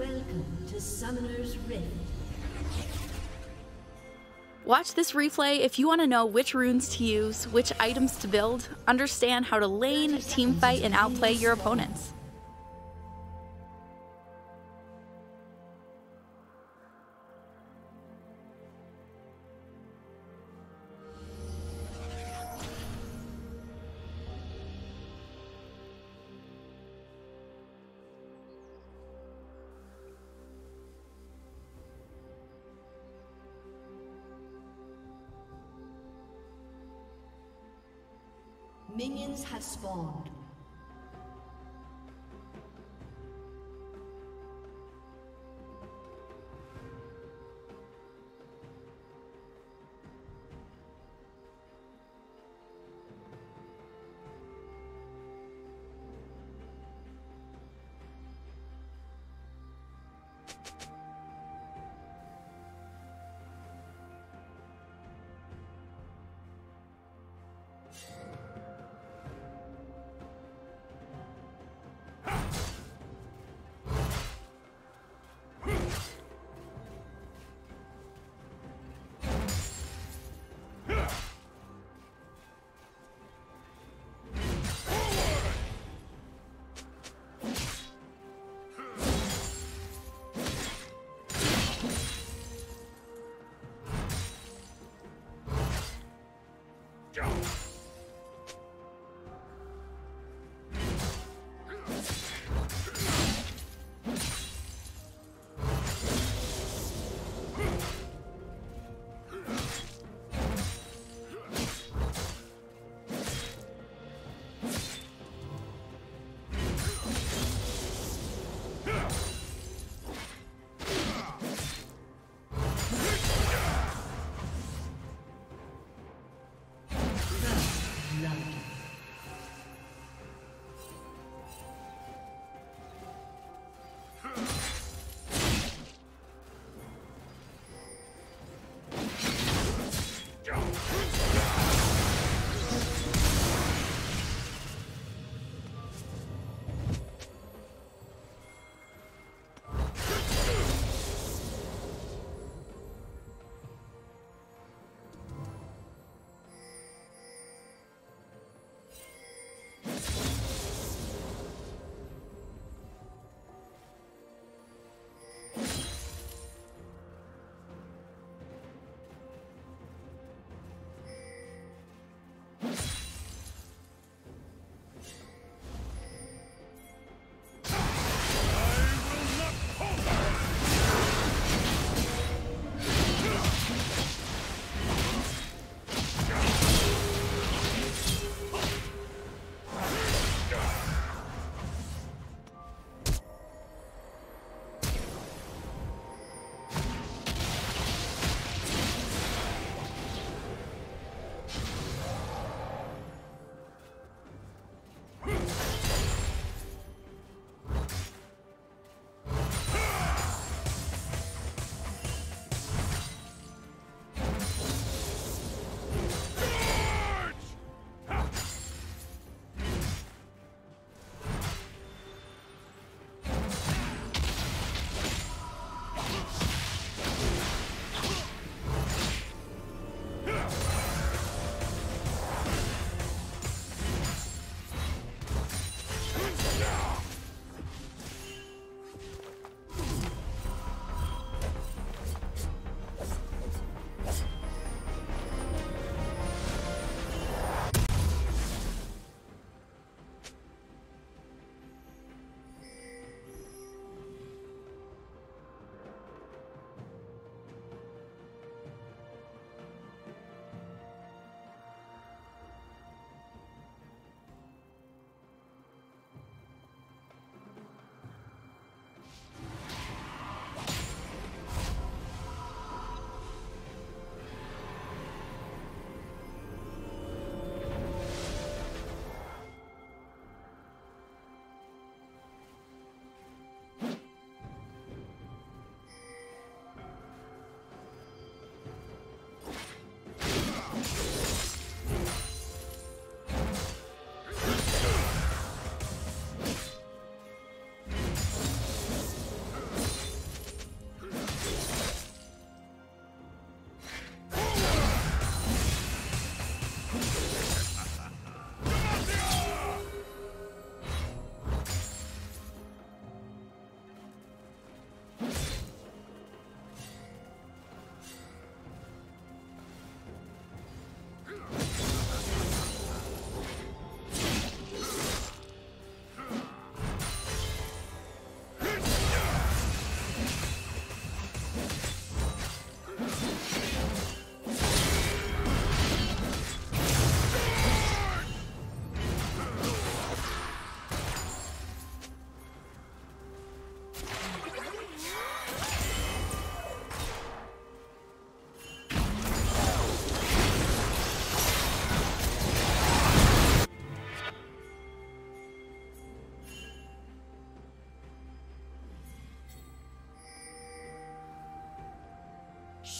Welcome to Summoner's Rift. Watch this replay if you want to know which runes to use, which items to build, understand how to lane, teamfight, and outplay your opponents. Spawned. Go!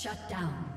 Shut down.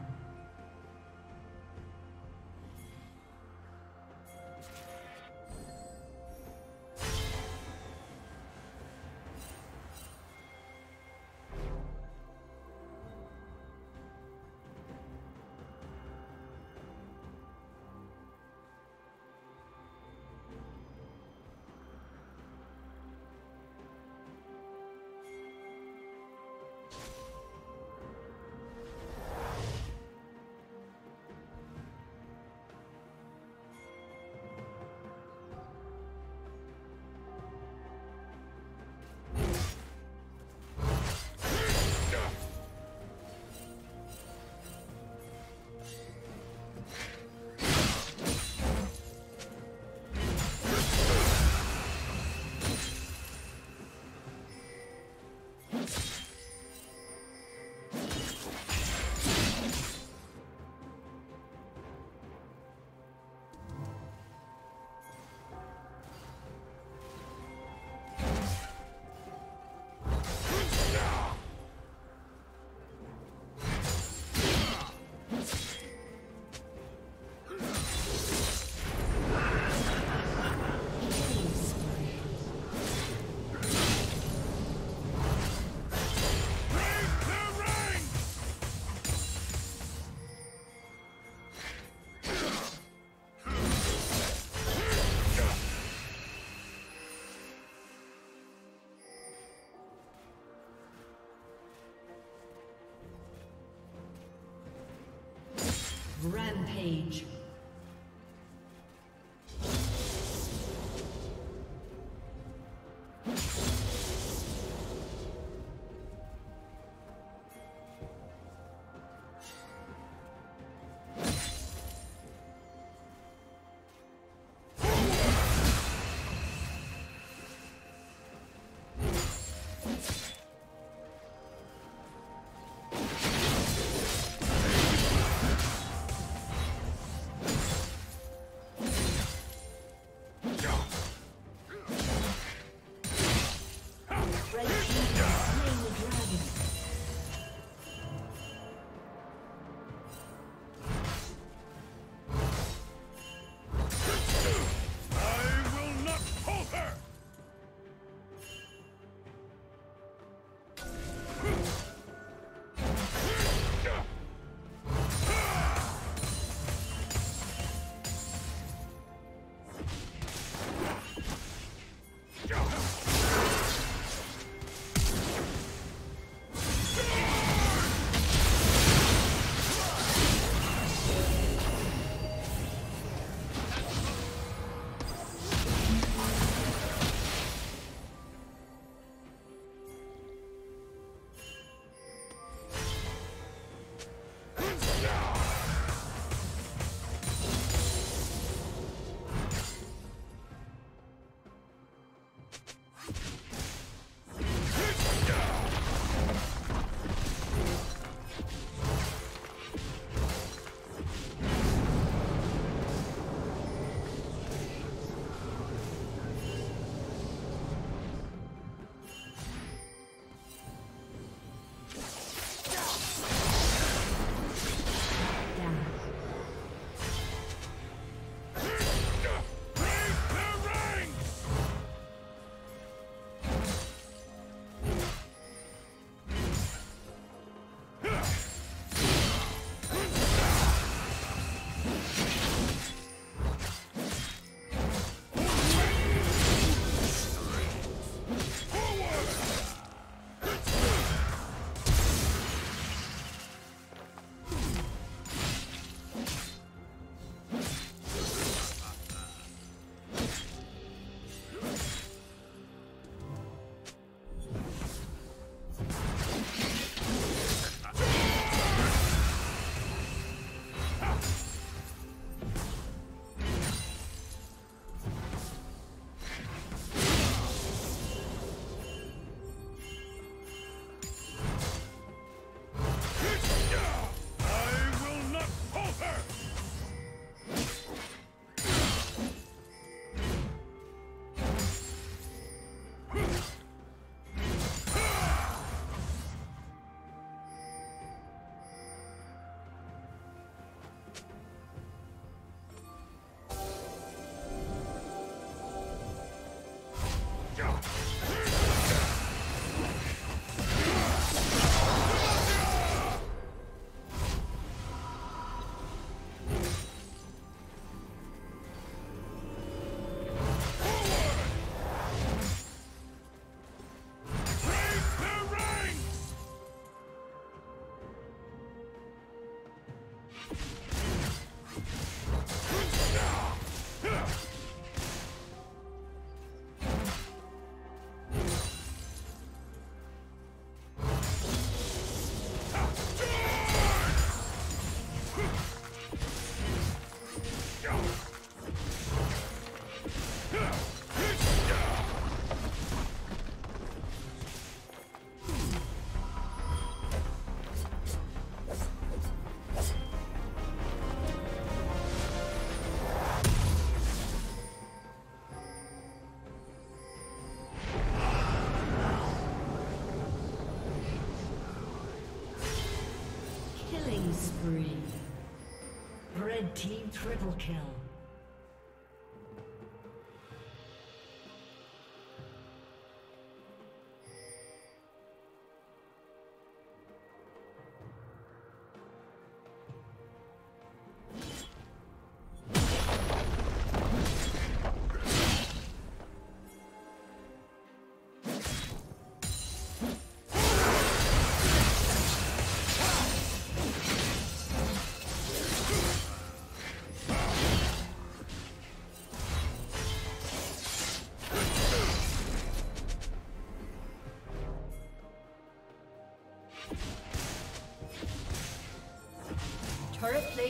Rampage. Triple kill.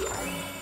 Red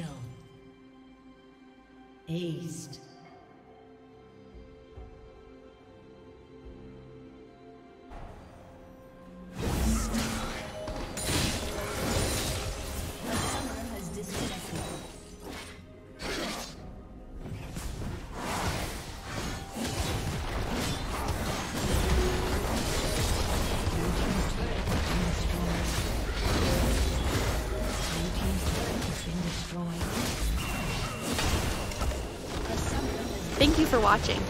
kill. Aced. For watching.